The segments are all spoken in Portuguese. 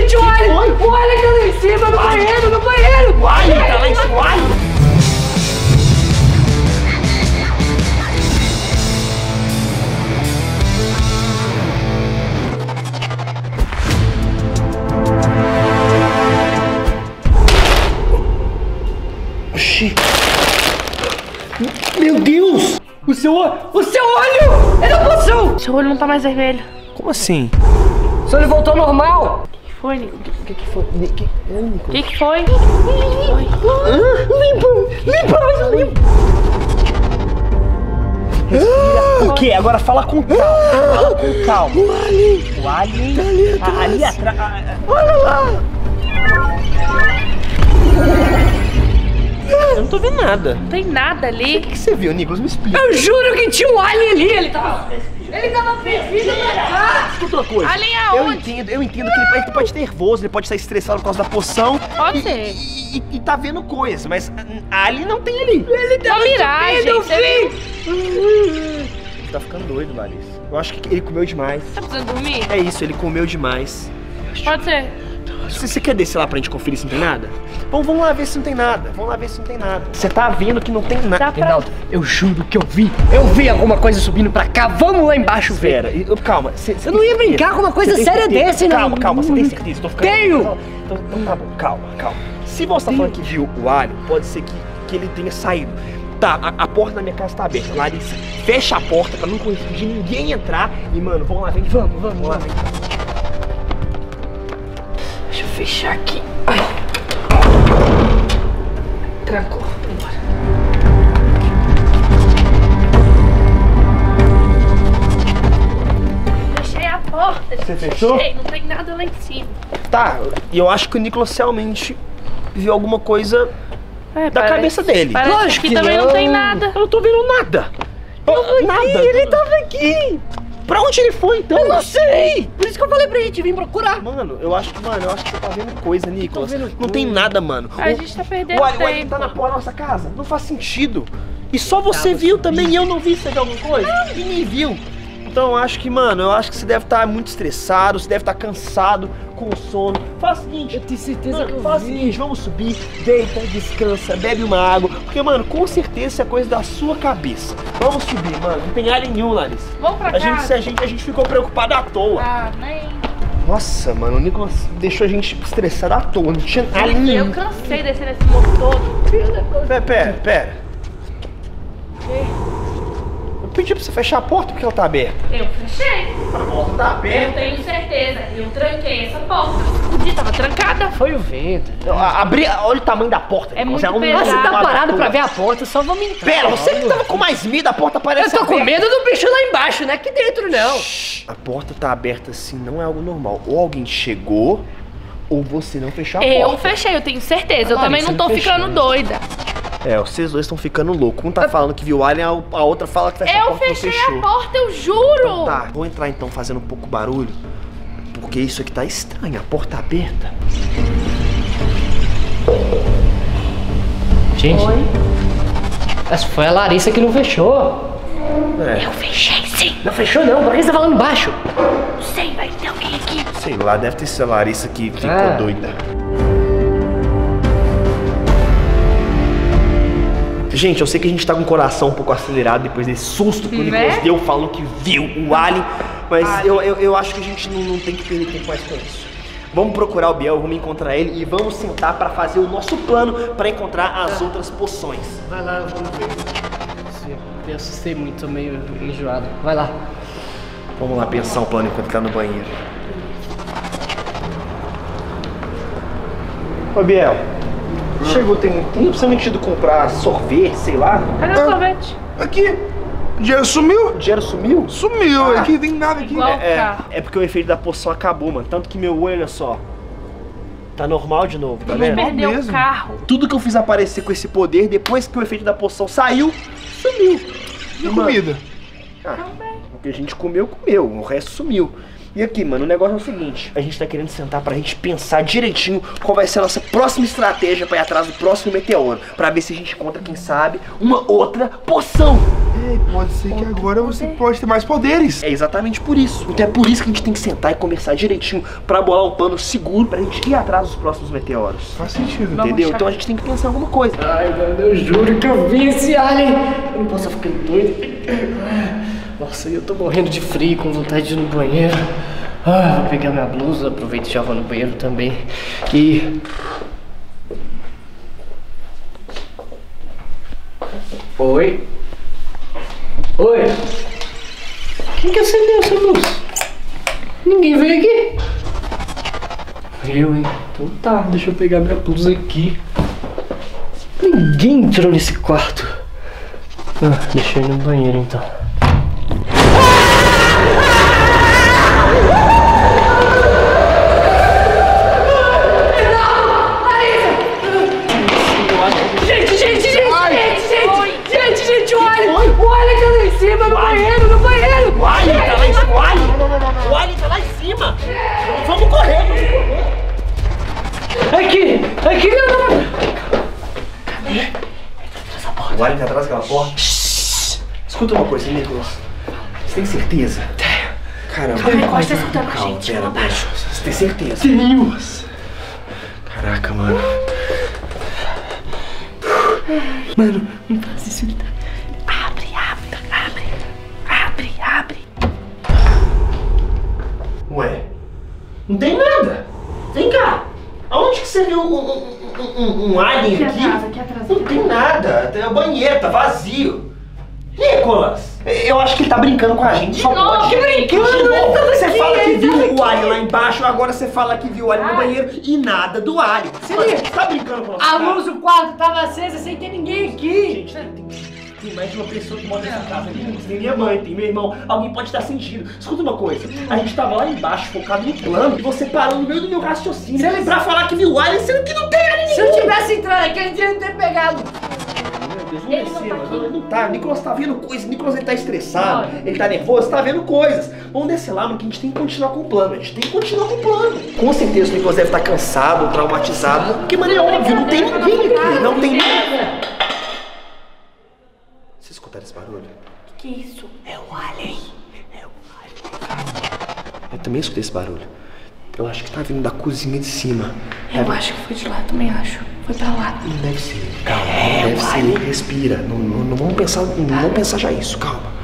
gente, o Alien! O Alien tá lá em cima, no banheiro, no banheiro! O Alien tá lá em cima! Oxi. Meu Deus! O seu, o seu olho! É da poção! Seu olho não tá mais vermelho. Como assim? Seu olho voltou ao normal! O que foi, Nico? O que, que foi? Que- que- O que, que foi? Limpa! Limpa! O que? Agora fala com calma. Fala com calma. O alien. O alien. Tá ali atrás. Ali atrás. Olha lá. Eu não tô vendo nada. Não tem nada O ali. que, que você viu, Nicolas? Me explica. Eu juro que tinha um Alien ali! Ele tava. Ele tava perdido pra cá! Escuta uma coisa. Eu aonde? entendo, eu entendo que ele, ele pode estar nervoso, ele pode estar estressado por causa da poção. Pode e, ser. E, e- e tá vendo coisas, mas a Alien não tem ali. Ele Uma miragem. eu vi! Ele tá ficando doido, Larissa. Eu acho que ele comeu demais. tá precisando dormir? É isso, ele comeu demais. Pode ser. Você, quer descer lá pra gente conferir se não tem nada? Bom, vamos lá ver se não tem nada. Vamos lá ver se não tem nada. Você tá vendo que não tem nada. Pra... Reinaldo, eu juro que eu vi. Eu vi alguma coisa subindo pra cá. Vamos lá embaixo ver. Calma. Você, Eu não ia brincar com uma coisa séria desse, não. Calma, calma, você tem certeza? Tô ficando... Tenho! Então, então tá bom, calma, calma. Se você tá falando que viu o alho, pode ser que, que ele tenha saído. Tá, a, a porta da minha casa tá aberta. Larissa, fecha a porta pra não conseguir ninguém entrar. E, mano, vamos lá, vem. Vamos, vamos, Vamos lá, vamos. vem. Eu fechar aqui. Ai. Trancou. Vambora. Fechei a porta. Você fechou? Fechei, não tem nada lá em cima. Tá, e eu acho que o Nicolas realmente viu alguma coisa É, da parece- cabeça dele. Lógico que, que também não. não. tem nada. Eu não tô vendo nada. nada. Ele tava aqui. Onde ele foi, então? Eu não sei. Por isso que eu falei pra gente vir procurar. Mano, eu acho que, mano, eu acho que você tá vendo coisa, Nicolas. vendo não tem nada, mano. A O- gente tá perdendo o Alien- o Alien tempo. tá na porta da nossa casa. Não faz sentido. E só você viu também e eu não vi você viu alguma coisa? E nem viu. Então eu acho que, mano, eu acho que você deve estar muito estressado, você deve estar cansado, com sono. Faz o seguinte. Eu tenho certeza Mano, que eu faz o seguinte, vamos subir, deita, descansa, bebe uma água. Porque, mano, com certeza isso é coisa da sua cabeça. Vamos subir, mano. Não tem alien nenhum, Larissa. Vamos pra A gente, casa. a, gente, a gente ficou preocupado à toa. Ah, nem. Nossa, mano, o Nicolas deixou a gente estressado à toa. Não tinha Eu nenhum. cansei desse nesse motor. Pera, pera, pera. Eu pedi pra você fechar a porta porque ela tá aberta. Eu fechei. A porta tá Eu aberta. tenho certeza. Eu tranquei essa porta. Podia, tava trancada. Foi o vento. A- Abri, olha o tamanho da porta. É muito não- pesado. Você tá parado pra ver a porta, só vamos entrar. Pera, você que tava com mais medo, a porta parece Eu tô com aberta. medo do bicho lá embaixo, não é aqui dentro, não. A porta tá aberta assim, não é algo normal. Ou alguém chegou, ou você não fechou a Eu porta. fechei, eu tenho certeza. Eu Ah, também você não não tô fechou, ficando né? doida. É, vocês dois estão ficando loucos. Um tá falando que viu o alien, a a outra fala que fecha a Eu porta e não fechei fechou. a porta, eu juro. Então tá, vou entrar então fazendo um pouco barulho. Porque isso aqui tá estranho, a porta tá aberta. Gente, essa foi a Larissa que não fechou. É, Eu fechei sim. Não fechou não, por que você tá falando baixo? Não sei, vai ter alguém aqui. sei lá, deve ter sido a Larissa que ficou Ah. doida. Gente, eu sei que a gente tá com o coração um pouco acelerado depois desse susto que o Né? Nicolas deu falando que viu o Alien, mas eu, eu, eu acho que a gente não, não tem que perder tempo mais com isso. Vamos procurar o Biel, vamos encontrar ele e vamos sentar pra fazer o nosso plano pra encontrar as outras poções. Vai lá, vamos ver. Eu assustei muito, tô meio enjoado. Vai lá. Vamos lá pensar um plano enquanto tá no banheiro. Ô Biel, chegou, tem, tem opção de comprar sorvete, sei lá. Cadê o sorvete? Aqui. O dinheiro sumiu? O dinheiro sumiu? Sumiu. Aqui tem nada aqui. Igual o É, carro. é porque o efeito da poção acabou, mano. Tanto que meu olho, olha só. Tá normal de novo, tá vendo? perdeu o mesmo? carro. Tudo que eu fiz aparecer com esse poder, depois que o efeito da poção saiu, sumiu. E a comida? Ah, o que a gente comeu, comeu. O resto sumiu. E aqui, mano, o negócio é o seguinte: a gente tá querendo sentar pra gente pensar direitinho qual vai ser a nossa próxima estratégia pra ir atrás do próximo meteoro. Pra ver se a gente encontra, quem sabe, uma outra poção. Ei, pode ser que agora você pode ter mais poderes. É exatamente por isso. Então é por isso que a gente tem que sentar e conversar direitinho pra bolar um plano seguro pra gente ir atrás dos próximos meteoros. Faz sentido. Entendeu? Então a gente tem que pensar em alguma coisa. Ai, mano, eu juro que eu vi esse alien. Eu não posso ficar doido. Nossa, eu tô morrendo de frio, com vontade de ir no banheiro. Ah, vou pegar minha blusa, aproveito e já vou no banheiro também. E. Oi? Oi? Quem que acendeu essa luz? Ninguém veio aqui. Eu, hein? Então tá, deixa eu pegar minha blusa aqui. Ninguém entrou nesse quarto. Ah, deixa eu ir no banheiro então. O alien tá atrás daquela porta. Escuta uma coisa, Nicolas. Você tem certeza? Tenho. Caramba. Calma pode estar escutando a Calma, gente, pera, vamos pera. abaixo. Você tem certeza? Tenho! Caraca, mano. Mano, não faz isso, ele tá. Abre, abre, abre, abre, abre. Ué, não tem nada. Vem cá. Aonde que você viu um, um, um, um- alien Aqui aqui? atrás, aqui atrás, Não aqui tem nada. Tem o banheiro, tá vazio. Nicolas, eu acho que ele tá brincando com a gente. Só novo, pode. que brincando, De novo. ele tava Você aqui, fala que viu o alien lá embaixo, agora você fala que viu o alien no banheiro e nada do alien. Você tá brincando com a nossa A luz do quarto tava acesa sem ter ninguém aqui! Gente, tem, tem- mais de uma pessoa que mora nessa casa aqui. Tem minha mãe, tem meu irmão. Alguém pode estar sentindo. Escuta uma coisa. A gente tava lá embaixo, focado no plano, e você parou no meio do meu raciocínio. Se ele- Pra falar que viu alien, sendo que não tem alien Se eu tivesse entrado aqui, ele ia ter pegado. Meu Deus, não Ele é não ser, tá mano. aqui? Não tá. O Nicolas tá vendo coisas. O Nicolas ele tá estressado, Olha. ele tá nervoso, tá vendo coisas. Vamos descer lá, mano, que a gente tem que continuar com o plano. A gente tem que continuar com o plano. Com certeza o Nicolas deve estar cansado, traumatizado. Porque, mano, é óbvio, não tem ninguém aqui. Não tem ninguém. Vocês escutaram esse barulho? Que isso? É o alien. É o alien. Eu também escutei esse barulho. Eu acho que tá vindo da cozinha de cima. Eu acho que foi de lá, também acho. Foi pra lá. Não deve ser. Calma, não deve ser. Respira. Não, não, não vamos pensar, não vamos pensar já isso. Calma.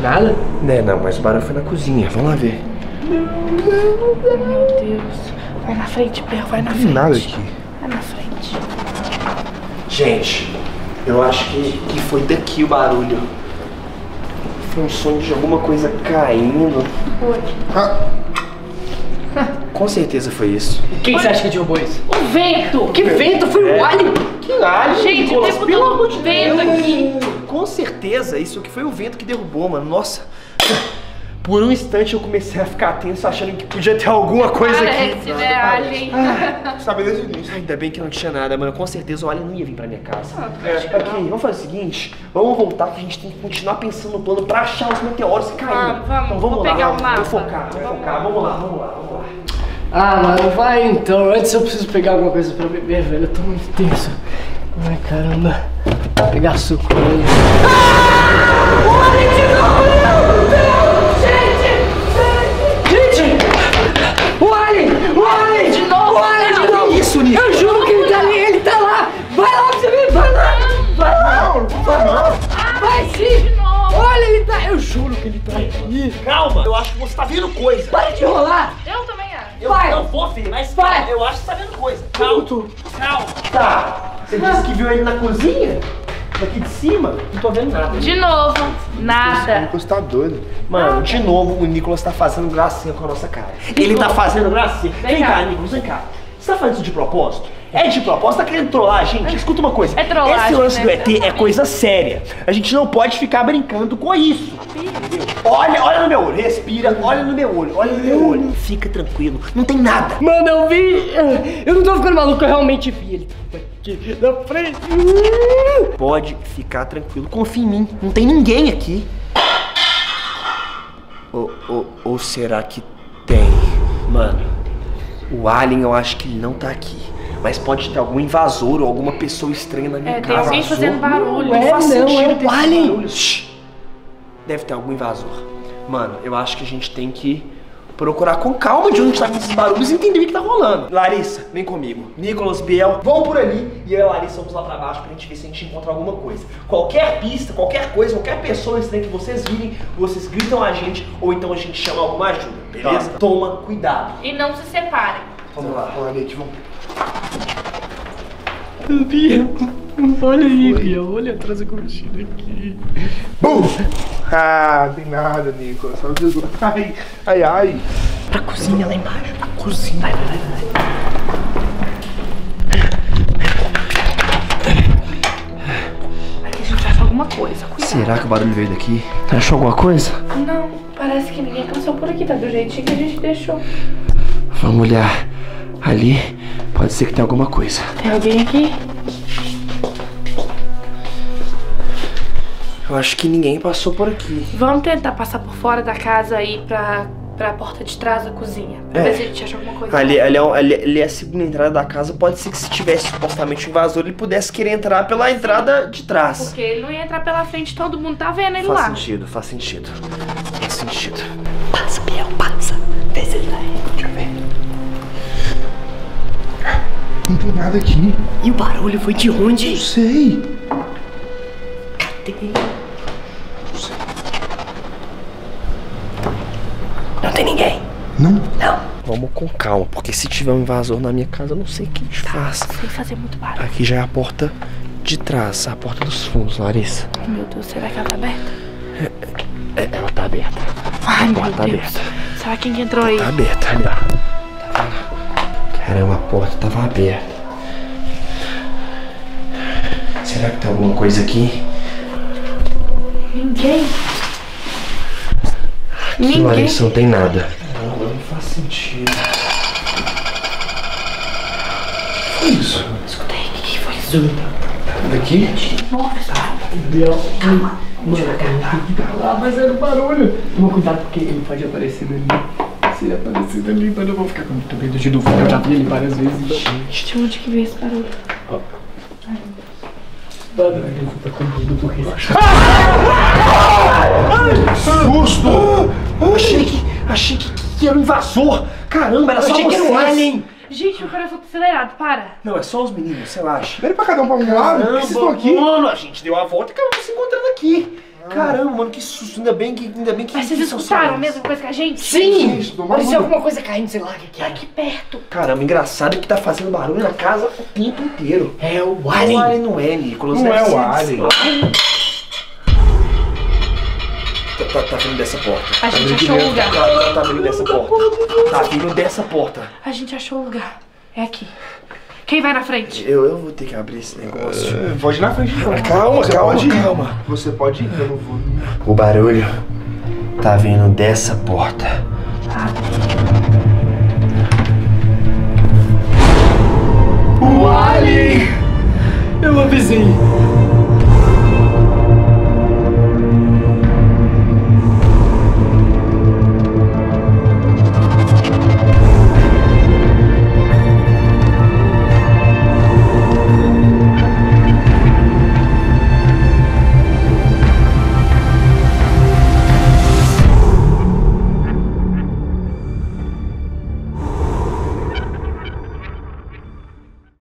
Nada? Né, não, mas o barulho foi na cozinha. Vamos lá ver. Meu Deus. Vai na frente, Bel, vai na Não tem frente. nada aqui. Vai na frente. Gente, eu acho que, que foi daqui o barulho. Foi um som de alguma coisa caindo. Ah, Com certeza foi isso. Quem você acha que derrubou isso? O vento! Que vento? Foi o alien! Que alien, Gente, Nicolas, o tempo pelo todo amor de vento Deus. aqui. Com certeza, isso que foi o vento que derrubou, mano. Nossa. Por um instante eu comecei a ficar tenso achando que podia ter alguma coisa aqui. Parece, né, Alien? sabe desde o início. Ainda bem que não tinha nada, mano. Com certeza o Alien não ia vir pra minha casa. Ah, É, aqui, vamos fazer o seguinte: vamos voltar que a gente tem que continuar pensando no plano pra achar os meteoros e cair. Vamos, vamos. Então vamos Vou lá, pegar o mapa. vamos focar, vamos focar. Vamos lá, vamos lá, vamos lá. Ah, mano, vai então. Antes eu preciso pegar alguma coisa pra beber, velho. Eu tô muito tenso. Ai, caramba. Vou pegar suco ali. Gente! Calma, eu acho que você tá vendo coisa. Para de enrolar! Eu também acho. Eu Vai. não vou, filho, mas Vai. eu acho que você tá vendo coisa. Calma, calma. Tá. Você disse que viu ele na cozinha? Daqui de cima? Não tô vendo nada. De novo. Nada. Você tá doido. Mano, de novo o Nicolas tá fazendo gracinha com a nossa cara. Ele tá fazendo gracinha. Vem, Vem cá, cá. Nicolas, vem cá. Você tá fazendo isso de propósito? É de propósito? Tá querendo trollar a gente? Escuta uma coisa. É trollagem, Esse lance né? do ET é coisa séria. A gente não pode ficar brincando com isso. Entendeu? Olha, olha no meu olho, respira, olha no meu olho, olha no meu olho. Fica tranquilo, não tem nada. Mano, eu vi. Eu não tô ficando maluco, eu realmente vi ele. Aqui na frente. Pode ficar tranquilo, confia em mim, não tem ninguém aqui. Ou, ou, ou será que tem? Mano, o Alien eu acho que ele não tá aqui. Mas pode ter algum invasor ou alguma pessoa estranha na minha É, tem casa. alguém fazendo barulho. Não é, faz não, sentido é o Alien. barulho. Deve ter algum invasor. Mano, eu acho que a gente tem que procurar com calma de onde tá vindo esses barulhos e entender o que tá rolando. Larissa, vem comigo. Nicolas, Biel, vão por ali e eu e a Larissa vamos lá pra baixo pra gente ver se a gente encontra alguma coisa. Qualquer pista, qualquer coisa, qualquer pessoa estranha que vocês virem, vocês gritam a gente ou então a gente chama alguma ajuda, beleza? Toma cuidado. E não se separem. Vamos lá. Olha aí, que vamos. Bia, olha aí, Bia. Olha atrás da cortina aqui. Bum! Ah, tem nada, Nicolas. Só Jesus. Ai, ai, ai. Pra cozinha lá embaixo. Cozinha. Vai, vai, vai, vai. Aqui a gente acha alguma coisa. Cuidado. Será que o barulho veio daqui? Achou alguma coisa? Não, parece que ninguém passou por aqui, tá do jeitinho que a gente deixou. Vamos olhar. Ali pode ser que tenha alguma coisa. Tem alguém aqui? Eu acho que ninguém passou por aqui. Vamos tentar passar por fora da casa aí pra, pra porta de trás da cozinha. Pra É. ver se a gente acha alguma coisa. Ali, ali, é, um- ali- ali é a segunda entrada da casa. Pode ser que se tivesse supostamente um invasor, ele pudesse querer entrar pela entrada de trás. Porque ele não ia entrar pela frente, todo mundo tá vendo ele Faz lá. sentido, faz sentido. Faz sentido. Passa, Biel, passa. Vê se ele vai. Deixa eu ver. Não tem nada aqui. E o barulho foi de onde? Não sei. Cadê? Não tem ninguém. Não. Não. Vamos com calma, porque se tiver um invasor na minha casa, eu não sei o que a gente faz. Sem fazer muito barulho. Aqui já é a porta de trás, a porta dos fundos, Larissa. Meu Deus, será que ela tá aberta? É, ela tá aberta. Ai, meu porta tá Deus. aberta. Será quem que entrou aí? Tá aberta, olha. Tá? Caramba, a porta tava aberta. Será que tem alguma coisa aqui? Ninguém. Que Ninguém. Larissa, não tem nada. Não, faz sentido. Que isso? Escutei, o que foi isso? Daqui? Biel, calma. Mano, eu tenho que calar, mas era o barulho. Toma cuidado porque ele pode aparecer ali. Se ele aparecer ali, mano, eu vou ficar com muito medo de duvidar. Eu já vi ele várias vezes. De onde que veio esse barulho? Mano, ele tá com medo do resto. Susto! Achei que. Achei que, que era um invasor! Caramba, era só Achei que era um vocês. alien. Gente, meu coração tá acelerado, para. Não, é só os meninos, relaxa. Pera pra cada um pra um lado. Por que vocês estão aqui? mano, a gente deu a volta e acabamos se encontrando aqui. Caramba, mano, que susto. Ainda bem que. Ainda bem que. Mas vocês que são escutaram a mesma coisa que a gente? Sim! Uma Parecia alguma coisa caindo, sei lá o que que é. Aqui perto. Caramba, engraçado que tá fazendo barulho na casa o tempo inteiro. É o O alien. Alien não é, Nicolas. Não é o Alien. Tá, tá, tá vindo dessa porta. A gente achou o lugar. Tá, tá, tá vindo dessa porta. Tá vindo dessa porta. A gente achou o lugar. É aqui. Quem vai na frente? Eu, eu vou ter que abrir esse negócio. É, Pode ir na frente, então. Calma, Você calma, pode ir. calma. Você pode ir, eu não vou. O barulho tá vindo dessa porta. O Alien!